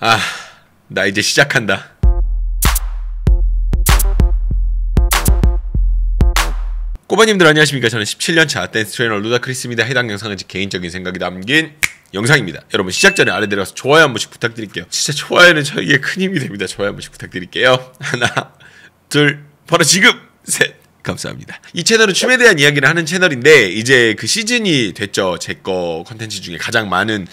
아, 나 이제 시작한다. 꼬바님들 안녕하십니까? 저는 17년차 댄스 트레이너 루다크리스입니다. 해당 영상은 제 개인적인 생각이 담긴 영상입니다. 여러분 시작 전에 아래 내려가서 좋아요 한 번씩 부탁드릴게요. 진짜 좋아요는 저에게 큰 힘이 됩니다. 좋아요 한 번씩 부탁드릴게요. 하나, 둘, 바로 지금, 셋. 감사합니다. 이 채널은 춤에 대한 이야기를 하는 채널인데 이제 그 시즌이 됐죠. 제 거 컨텐츠 중에 가장 많은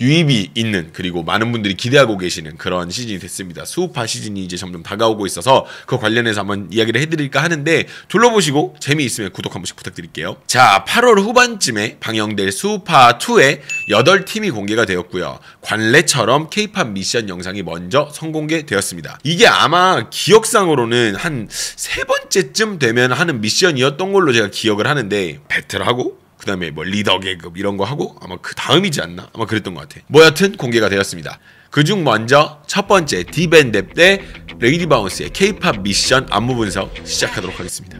유입이 있는 그리고 많은 분들이 기대하고 계시는 그런 시즌이 됐습니다. 수우파 시즌이 이제 점점 다가오고 있어서 그 관련해서 한번 이야기를 해드릴까 하는데 둘러보시고 재미있으면 구독 한 번씩 부탁드릴게요. 자, 8월 후반쯤에 방영될 수우파 2의 8팀이 공개가 되었고요. 관례처럼 케이팝 미션 영상이 먼저 선공개되었습니다. 이게 아마 기억상으로는 한 세 번째쯤 되면 하는 미션이었던 걸로 제가 기억을 하는데 배틀하고 그 다음에 뭐 리더 계급 이런 거 하고 아마 그 다음이지 않나? 아마 그랬던 것 같아. 뭐 여튼 공개가 되었습니다. 그중 먼저 첫 번째 딥앤댑 대 레이디 바운스의 K-팝 미션 안무 분석 시작하도록 하겠습니다.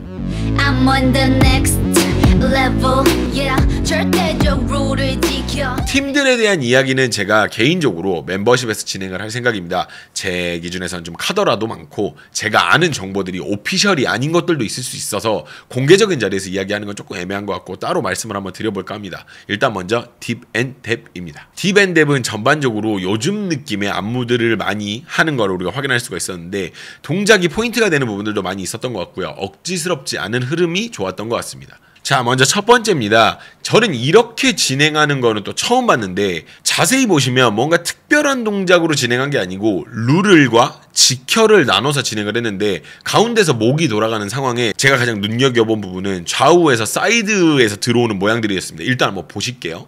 팀들에 대한 이야기는 제가 개인적으로 멤버십에서 진행을 할 생각입니다. 제 기준에서는 좀 카더라도 많고 제가 아는 정보들이 official이 아닌 것들도 있을 수 있어서 공개적인 자리에서 이야기하는 건 조금 애매한 것 같고 따로 말씀을 한번 드려볼까 합니다. 일단 먼저 딥앤댑입니다. 딥앤댑은 전반적으로 요즘 느낌의 안무들을 많이 하는 걸 우리가 확인할 수가 있었는데 동작이 포인트가 되는 부분들도 많이 있었던 것 같고요. 억지스럽지 않은 흐름이 좋았던 것 같습니다. 자, 먼저 첫 번째입니다. 저는 이렇게 진행하는 거는 또 처음 봤는데 자세히 보시면 뭔가 특별한 동작으로 진행한 게 아니고 룰을과 지켜를 나눠서 진행을 했는데 가운데서 목이 돌아가는 상황에 제가 가장 눈여겨본 부분은 좌우에서 사이드에서 들어오는 모양들이었습니다. 일단 한번 보실게요.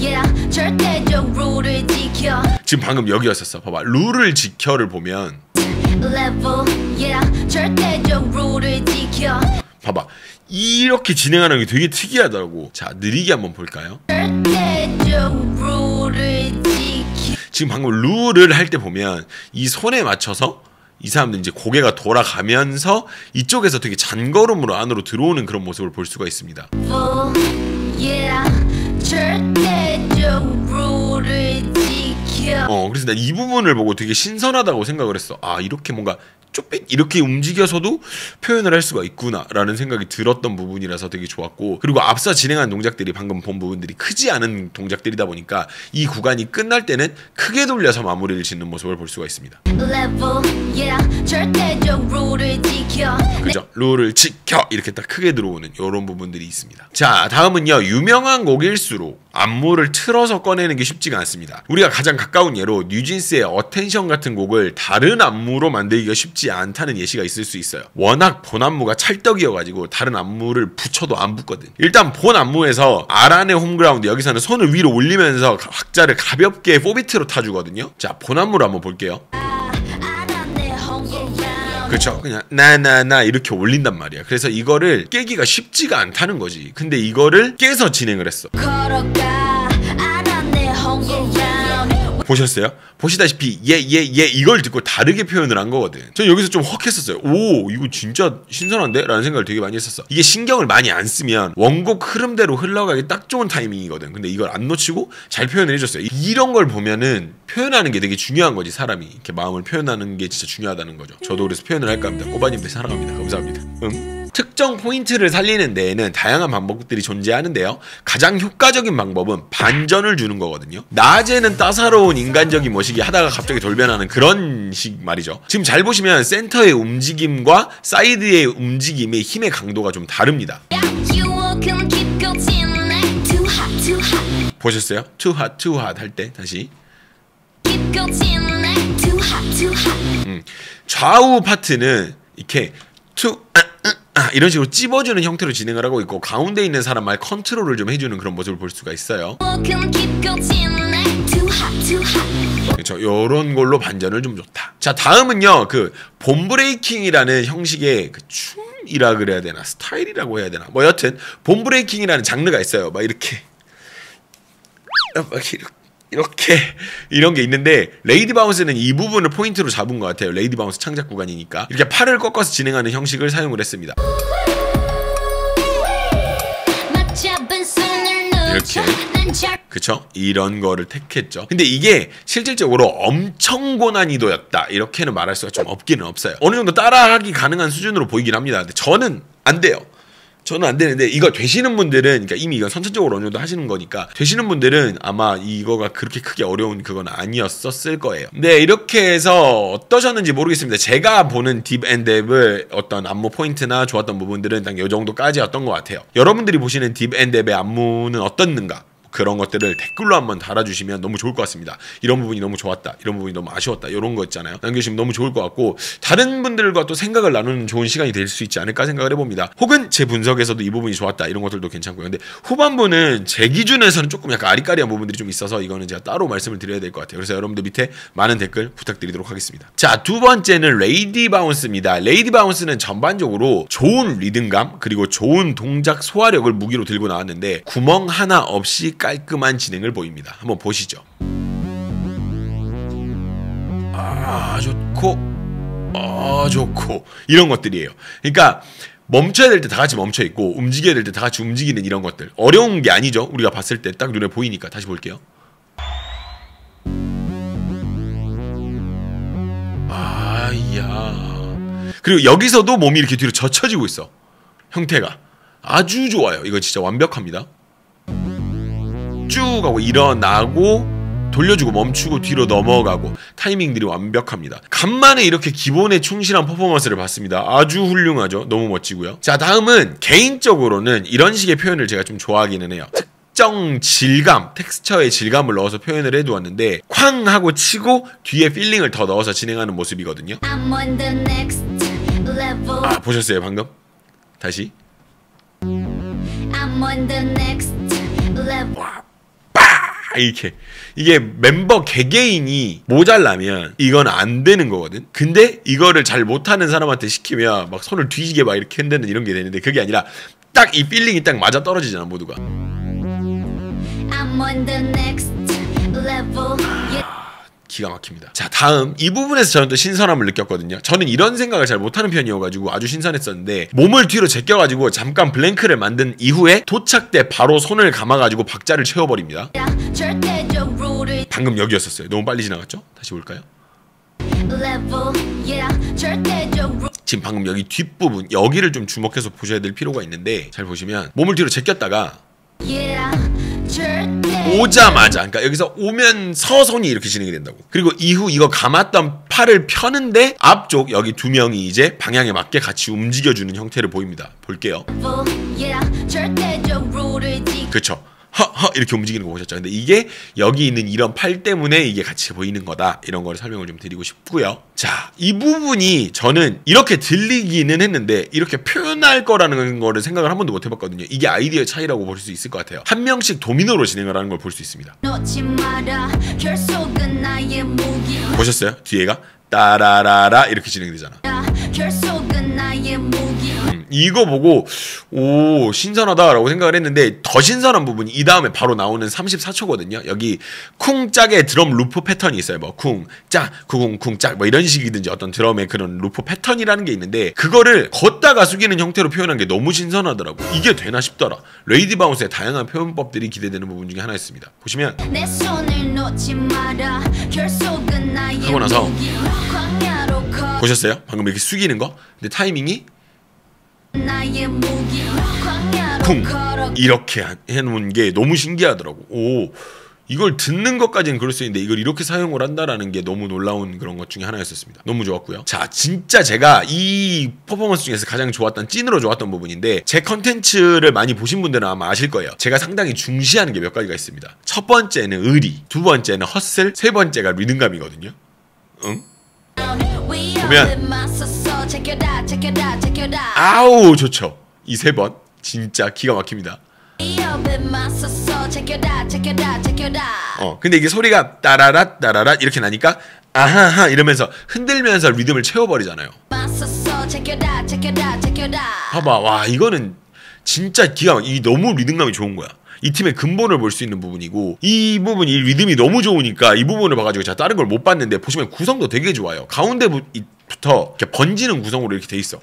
yeah. 지금 방금 여기였었어. 봐봐. 룰을 지켜를 보면 level, yeah. 절대적 룰을 지켜. 봐봐. 이렇게 진행하는 게 되게 특이하더라고. 자, 느리게 한번 볼까요? 지금 방금 룰을 할 때 보면 이 손에 맞춰서 이 사람들 이제 고개가 돌아가면서 이쪽에서 되게 잔걸음으로 안으로 들어오는 그런 모습을 볼 수가 있습니다. 어, 그래서 나 이 부분을 보고 되게 신선하다고 생각을 했어. 아, 이렇게 뭔가 쪼빽 이렇게 움직여서도 표현을 할 수가 있구나라는 생각이 들었던 부분이라서 되게 좋았고 그리고 앞서 진행한 동작들이 방금 본 부분들이 크지 않은 동작들이다 보니까 이 구간이 끝날 때는 크게 돌려서 마무리를 짓는 모습을 볼 수가 있습니다. 그죠? 룰을 지켜 이렇게 딱 크게 들어오는 이런 부분들이 있습니다. 자 다음은요 유명한 곡일수록 안무를 틀어서 꺼내는 게 쉽지가 않습니다. 우리가 가장 가까운 예로 뉴진스의 Attention 같은 곡을 다른 안무로 만들기가 쉽지 붙지 않다는 예시가 있을 수 있어요. 워낙 본 안무가 찰떡이어가지고 다른 안무를 붙여도 안 붙거든. 일단 본 안무에서 알아 네 home ground 여기서는 손을 위로 올리면서 박자를 가볍게 four beat로 타주거든요. 자, 본 안무를 한번 볼게요. 그렇죠. 그냥 나나나 이렇게 올린단 말이야. 그래서 이거를 깨기가 쉽지가 않다는 거지. 근데 이거를 깨서 진행을 했어. 보셨어요? 보시다시피 yeah yeah yeah 이걸 듣고 다르게 표현을 한 거거든. 전 여기서 좀 헉했었어요. 오 이거 진짜 신선한데? 라는 생각을 되게 많이 했었어. 이게 신경을 많이 안 쓰면 원곡 흐름대로 흘러가기 딱 좋은 타이밍이거든. 근데 이걸 안 놓치고 잘 표현을 해줬어요. 이런 걸 보면은 표현하는 게 되게 중요한 거지 사람이 이렇게 마음을 표현하는 게 진짜 중요하다는 거죠. 저도 그래서 표현을 할까 합니다. 꼬바님들 사랑합니다. 감사합니다. 응? 특정 포인트를 살리는 데에는 다양한 방법들이 존재하는데요. 가장 효과적인 방법은 반전을 주는 거거든요. 낮에는 따사로운 인간적인 모시기 하다가 갑자기 돌변하는 그런 식 말이죠. 지금 잘 보시면 센터의 움직임과 사이드의 움직임의 힘의 강도가 좀 다릅니다. 보셨어요? Too hot, too hot 할 때 다시 음, 좌우 파트는 이렇게 too 아, 이런 식으로 찝어주는 형태로 진행을 하고 있고 가운데 있는 사람 말 컨트롤을 좀 해주는 그런 모습을 볼 수가 있어요. 그렇죠. 이런 걸로 반전을 좀 줬다. 자 다음은요 그 봄브레이킹이라는 형식의 그 춤이라 그래야 되나 스타일이라고 해야 되나 뭐 여튼 봄브레이킹이라는 장르가 있어요. 막 이렇게 막 이렇게. 이렇게 이런 게 있는데 레이디 바운스는 이 부분을 포인트로 잡은 것 같아요. 레이디 바운스 창작 구간이니까 이렇게 팔을 꺾어서 진행하는 형식을 사용을 했습니다. 이렇게 그쵸? 이런 거를 택했죠. 근데 이게 실질적으로 엄청 고난이도였다 이렇게는 말할 수가 좀 없기는 없어요. 어느 정도 따라하기 가능한 수준으로 보이긴 합니다. 근데 저는 안 돼요. 저는 안 되는데 이거 되시는 분들은 그러니까 이미 이건 선천적으로 어느 정도 하시는 거니까 되시는 분들은 아마 이거가 그렇게 크게 어려운 그건 아니었었을 거예요. 네 이렇게 해서 어떠셨는지 모르겠습니다. 제가 보는 딥앤댑의 어떤 안무 포인트나 좋았던 부분들은 딱 이 정도까지였던 것 같아요. 여러분들이 보시는 딥앤댑의 안무는 어떤가? 그런 것들을 댓글로 한번 달아주시면 너무 좋을 것 같습니다. 이런 부분이 너무 좋았다. 이런 부분이 너무 아쉬웠다. 이런 거 있잖아요. 남겨주시면 너무 좋을 것 같고 다른 분들과 또 생각을 나누는 좋은 시간이 될 수 있지 않을까 생각을 해봅니다. 혹은 제 분석에서도 이 부분이 좋았다. 이런 것들도 괜찮고요. 근데 후반부는 제 기준에서는 조금 약간 아리까리한 부분들이 좀 있어서 이거는 제가 따로 말씀을 드려야 될 것 같아요. 그래서 여러분들 밑에 많은 댓글 부탁드리도록 하겠습니다. 자, 두 번째는 레이디 바운스입니다. 레이디 바운스는 전반적으로 좋은 리듬감 그리고 좋은 동작 소화력을 무기로 들고 나왔는데 구멍 하나 없이 깔끔한 진행을 보입니다. 한번 보시죠. 아 좋고 아 좋고 이런 것들이에요. 그러니까 멈춰야 될 때 다 같이 멈춰 있고 움직여야 될 때 다 같이 움직이는 이런 것들 어려운 게 아니죠. 우리가 봤을 때 딱 눈에 보이니까 다시 볼게요. 아야 그리고 여기서도 몸이 이렇게 뒤로 젖혀지고 있어 형태가 아주 좋아요. 이거 진짜 완벽합니다. 쭉 하고 일어나고 돌려주고 멈추고 뒤로 넘어가고 타이밍들이 완벽합니다. 간만에 이렇게 기본에 충실한 퍼포먼스를 봤습니다. 아주 훌륭하죠. 너무 멋지고요. 자 다음은 개인적으로는 이런 식의 표현을 제가 좀 좋아하기는 해요. 특정 질감, 텍스처의 질감을 넣어서 표현을 해두었는데 쾅 하고 치고 뒤에 feeling을 더 넣어서 진행하는 모습이거든요. 아 보셨어요 방금? 다시. 와, 이렇게 이게 멤버 개개인이 모자라면 이건 안 되는 거거든. 근데 이거를 잘 못하는 사람한테 시키면 막 손을 뒤지게 막 이렇게 흔드는 이런 게 되는데 그게 아니라 딱이 feeling이 딱 맞아 떨어지잖아 모두가. 기가 막힙니다. 자, 다음 이 부분에서 저는 또 신선함을 느꼈거든요. 저는 이런 생각을 잘 못하는 편이어가지고 아주 신선했었는데 몸을 뒤로 제껴가지고 잠깐 blank를 만든 이후에 도착 때 바로 손을 감아가지고 박자를 채워버립니다. 방금 여기였었어요. 너무 빨리 지나갔죠? 다시 볼까요? 지금 방금 여기 뒷부분 여기를 좀 주목해서 보셔야 될 필요가 있는데 잘 보시면 몸을 뒤로 제꼈다가 오자마자 그러니까 여기서 오면 서 손이 이렇게 진행이 된다고. 그리고 이후 이거 감았던 팔을 펴는데 앞쪽 여기 두 명이 이제 방향에 맞게 같이 움직여주는 형태를 보입니다. 볼게요. 그쵸 허허 이렇게 움직이는 거 보셨죠? 근데 이게 여기 있는 이런 팔 때문에 이게 같이 보이는 거다 이런 걸 설명을 좀 드리고 싶고요. 자, 이 부분이 저는 이렇게 들리기는 했는데 이렇게 표현할 거라는 거를 생각을 한 번도 못 해봤거든요. 이게 아이디어의 차이라고 볼 수 있을 것 같아요. 한 명씩 도미노로 진행을 하는 걸 볼 수 있습니다. 보셨어요? 뒤에가 따라라라 이렇게 진행되잖아. 이거 보고 오 신선하다라고 생각을 했는데 더 신선한 부분이 이 다음에 바로 나오는 34초거든요. 여기 쿵짝의 드럼 루프 패턴이 있어요. 뭐 쿵짝 구궁 쿵짝 뭐 이런 식이든지 어떤 드럼의 그런 루프 패턴이라는 게 있는데 그거를 걷다가 숙이는 형태로 표현한 게 너무 신선하더라고. 이게 되나 싶더라. 레이디 바운스의 다양한 표현법들이 기대되는 부분 중에 하나였습니다. 보시면 하고 나서 보셨어요? 방금 이렇게 숙이는 거? 근데 타이밍이 쿵 이렇게 해놓은 게 너무 신기하더라고. 오 이걸 듣는 것까지는 그럴 수 있는데 이걸 이렇게 사용을 한다라는 게 너무 놀라운 그런 것 중에 하나였었습니다. 너무 좋았고요. 자, 진짜 제가 이 퍼포먼스 중에서 가장 좋았던 찐으로 좋았던 부분인데 제 컨텐츠를 많이 보신 분들은 아마 아실 거예요. 제가 상당히 중시하는 게 몇 가지가 있습니다. 첫 번째는 의리, 두 번째는 hustle, 세 번째가 리듬감이거든요. 응? 보면 아우 좋죠. 이 세 번 진짜 기가 막힙니다. 어 근데 이게 소리가 따라라 따라라 이렇게 나니까 아하하 이러면서 흔들면서 리듬을 채워버리잖아요. 봐봐 와 이거는 진짜 기가 막이 너무 리듬감이 좋은 거야. 이 팀의 근본을 볼 수 있는 부분이고 이 부분이 이 리듬이 너무 좋으니까 이 부분을 봐가지고 제가 다른 걸 못 봤는데 보시면 구성도 되게 좋아요. 가운데 부 터 이렇게 번지는 구성으로 이렇게 돼 있어.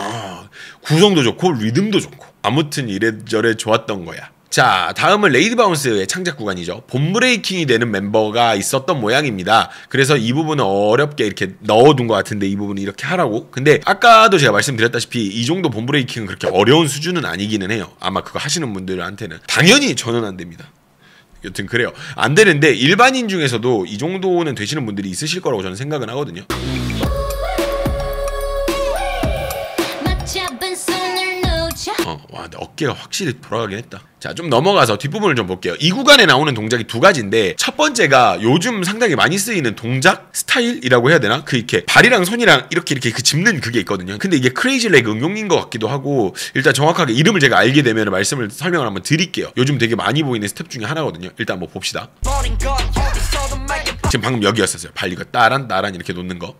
와, 구성도 좋고 리듬도 좋고 아무튼 이래저래 좋았던 거야. 자, 다음은 레이디 바운스의 창작 구간이죠. bone breaking이 되는 멤버가 있었던 모양입니다. 그래서 이 부분은 어렵게 이렇게 넣어둔 것 같은데 이 부분을 이렇게 하라고. 근데 아까도 제가 말씀드렸다시피 이 정도 bone breaking은 그렇게 어려운 수준은 아니기는 해요. 아마 그거 하시는 분들한테는. 당연히 저는 안 됩니다. 여튼 그래요. 안 되는데 일반인 중에서도 이 정도는 되시는 분들이 있으실 거라고 저는 생각은 하거든요. 와, 근데 어깨가 확실히 돌아가긴 했다. 자, 좀 넘어가서 뒷부분을 좀 볼게요. 이 구간에 나오는 동작이 두 가지인데, 첫 번째가 요즘 상당히 많이 쓰이는 동작 스타일이라고 해야 되나? 그 이렇게 발이랑 손이랑 이렇게 이렇게 그 짚는 그게 있거든요. 근데 이게 crazy leg 응용인 것 같기도 하고, 일단 정확하게 이름을 제가 알게 되면 말씀을 설명을 한번 드릴게요. 요즘 되게 많이 보이는 스텝 중에 하나거든요. 일단 한번 봅시다. 어디서도 말게 지금 방금 여기였었어요. 발 이거 따란 따란 이렇게 놓는 거.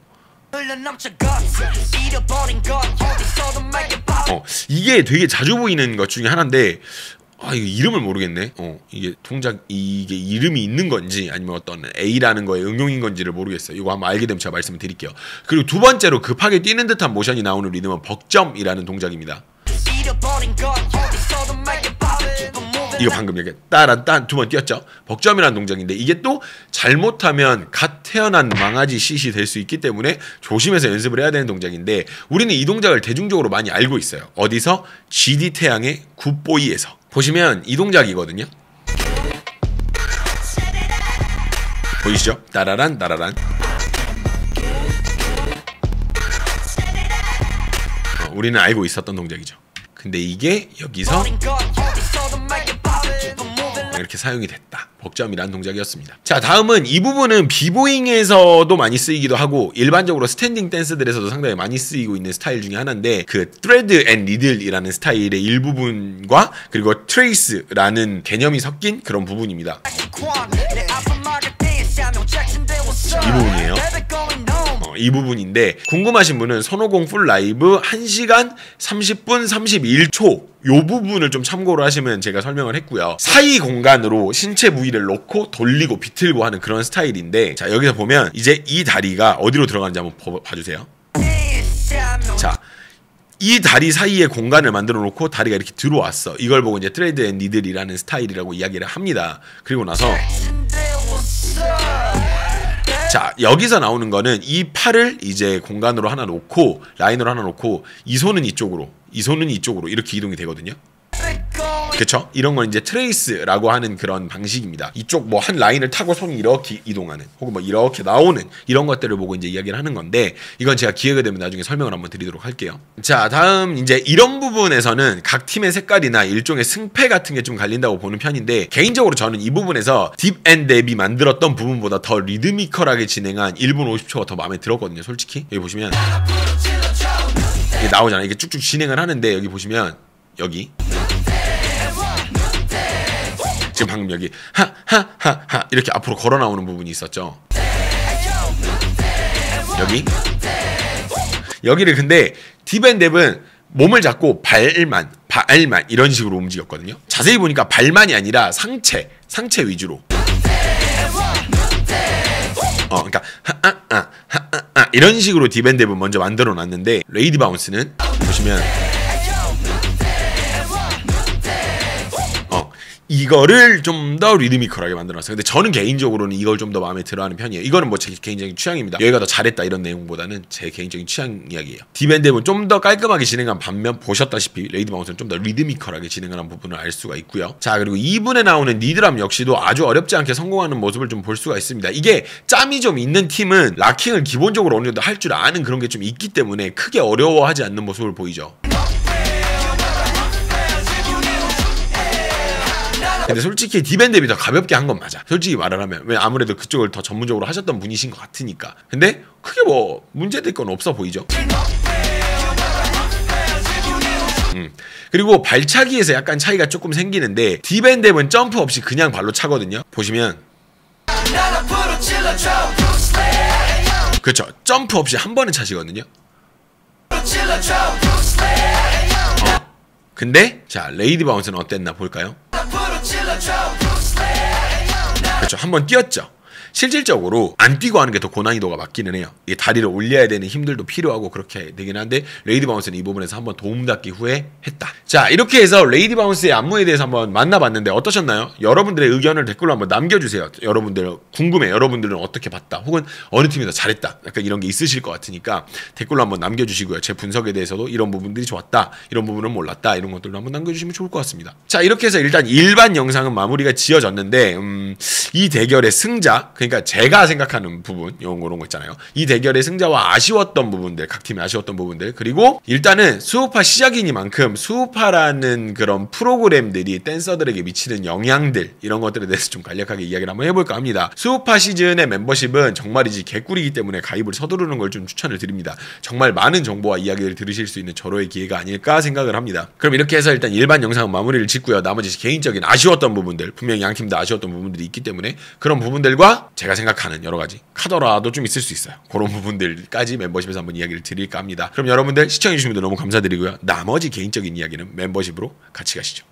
어, 이게 되게 자주 보이는 것 중에 하나인데, 아, 이거 이름을 모르겠네. 어, 이게 동작, 이게 이름이 있는 건지 아니면 어떤 A라는 거에 응용인 건지를 모르겠어요. 이거 한번 알게 되면 제가 말씀을 드릴게요. 그리고 두 번째로 급하게 뛰는 듯한 모션이 나오는 리듬은 벅점이라는 동작입니다. 이거 방금 얘기 따란 딴 두 번 뛰었죠. 벅점이라는 동작인데 이게 또 잘못하면 갓 태어난 망아지 씻이 될 수 있기 때문에 조심해서 연습을 해야 되는 동작인데 우리는 이 동작을 대중적으로 많이 알고 있어요. 어디서 GD 태양의 Good Boy에서 보시면 이 동작이거든요. 보이시죠? 따라란 따라란. 어, 우리는 알고 있었던 동작이죠. 근데 이게 여기서 이렇게 사용이 됐다. buck jump라는 동작이었습니다. 자, 다음은 이 부분은 b-boying에서도 많이 쓰이기도 하고 일반적으로 standing dance들에서도 상당히 많이 쓰이고 있는 스타일 중에 하나인데 그 thread and needle이라는 스타일의 일부분과 그리고 trace라는 개념이 섞인 그런 부분입니다. 이 부분이에요. 어, 이 부분인데 궁금하신 분은 손오공 full live 1시간 30분 31초 요 부분을 좀 참고로 하시면 제가 설명을 했고요. 사이 공간으로 신체 부위를 놓고 돌리고 비틀고 하는 그런 스타일인데 자 여기서 보면 이제 이 다리가 어디로 들어가는지 한번 봐- 봐주세요. 자. 이 다리 사이에 공간을 만들어 놓고 다리가 이렇게 들어왔어. 이걸 보고 이제 thread and needle이라는 스타일이라고 이야기를 합니다. 그리고 나서 자 여기서 나오는 거는 이 팔을 이제 공간으로 하나 놓고 라인으로 하나 놓고 이 손은 이쪽으로 이 손은 이쪽으로 이렇게 이동이 되거든요. 그쵸? 이런 건 이제 trace라고 하는 그런 방식입니다. 이쪽 뭐 한 라인을 타고 손이 이렇게 이동하는 혹은 뭐 이렇게 나오는 이런 것들을 보고 이제 이야기를 하는 건데 이건 제가 기회가 되면 나중에 설명을 한번 드리도록 할게요. 자, 다음 이제 이런 부분에서는 각 팀의 색깔이나 일종의 승패 같은 게 좀 갈린다고 보는 편인데 개인적으로 저는 이 부분에서 딥앤댑이 만들었던 부분보다 더 리드미컬하게 진행한 1분 50초가 더 마음에 들었거든요. 솔직히 여기 보시면 이게 나오잖아요. 이게 쭉쭉 진행을 하는데 여기 보시면 여기 지금 방금 여기 하하하하 이렇게 앞으로 걸어 나오는 부분이 있었죠. 여기 여기를 근데 딥앤뎁은 몸을 잡고 발만 발만 이런 식으로 움직였거든요. 자세히 보니까 발만이 아니라 상체 상체 위주로. 어, 그러니까 하아아 하아아 이런 식으로 딥앤댑은 먼저 만들어 놨는데 레이디 바운스는 보시면 이거를 좀 더 리드미컬하게 만들어놨어요. 근데 저는 개인적으로는 이걸 좀 더 마음에 들어하는 편이에요. 이거는 뭐 제 개인적인 취향입니다. 여기가 더 잘했다 이런 내용보다는 제 개인적인 취향 이야기예요. 딥앤댑은 좀더 깔끔하게 진행한 반면 보셨다시피 레이디 바운스는 좀 더 리드미컬하게 진행하는 부분을 알 수가 있고요. 자 그리고 2분에 나오는 knee drop 역시도 아주 어렵지 않게 성공하는 모습을 좀 볼 수가 있습니다. 이게 짬이 좀 있는 팀은 locking을 기본적으로 어느 정도 할 줄 아는 그런 게 좀 있기 때문에 크게 어려워하지 않는 모습을 보이죠. 근데 솔직히 디밴드비 더 가볍게 한 건 맞아. 솔직히 말을 하면 왜 아무래도 그쪽을 더 전문적으로 하셨던 분이신 것 같으니까. 근데 크게 뭐 문제될 건 없어 보이죠. 음. 그리고 발차기에서 약간 차이가 조금 생기는데 디밴드는 점프 없이 그냥 발로 차거든요. 보시면 그렇죠. 점프 없이 한 번에 차시거든요. 어. 근데 자 레이디 바운스는 어땠나 볼까요? 그렇죠. 한번 뛰었죠. 실질적으로 안 뛰고 하는 게 더 고난이도가 맞기는 해요. 이게 다리를 올려야 되는 힘들도 필요하고 그렇게 되긴 한데 레이디 바운스는 이 부분에서 한번 도움닫기 후에 했다. 자 이렇게 해서 레이디 바운스의 안무에 대해서 한번 만나봤는데 어떠셨나요? 여러분들의 의견을 댓글로 한번 남겨주세요. 여러분들 궁금해. 여러분들은 어떻게 봤다. 혹은 어느 팀이 더 잘했다. 약간 이런 게 있으실 것 같으니까 댓글로 한번 남겨주시고요. 제 분석에 대해서도 이런 부분들이 좋았다. 이런 부분은 몰랐다. 이런 것들도 한번 남겨주시면 좋을 것 같습니다. 자 이렇게 해서 일단 일반 영상은 마무리가 지어졌는데 음, 이 대결의 승자 그 러니까 제가 생각하는 부분 이런 거 이런 거 있잖아요. 이 대결의 승자와 아쉬웠던 부분들 각 팀이 아쉬웠던 부분들 그리고 일단은 수우파 시작이니만큼 수우파라는 그런 프로그램들이 댄서들에게 미치는 영향들 이런 것들에 대해서 좀 간략하게 이야기를 한번 해볼까 합니다. 수우파 시즌의 멤버십은 정말이지 개꿀이기 때문에 가입을 서두르는 걸 좀 추천을 드립니다. 정말 많은 정보와 이야기를 들으실 수 있는 절호의 기회가 아닐까 생각을 합니다. 그럼 이렇게 해서 일단 일반 영상은 마무리를 짓고요. 나머지 개인적인 아쉬웠던 부분들 분명히 양팀 다 아쉬웠던 부분들이 있기 때문에 그런 부분들과 제가 생각하는 여러 가지 카더라도 좀 있을 수 있어요. 그런 부분들까지 멤버십에서 한번 이야기를 드릴까 합니다. 그럼 여러분들 시청해주신 분들 너무 감사드리고요. 나머지 개인적인 이야기는 멤버십으로 같이 가시죠.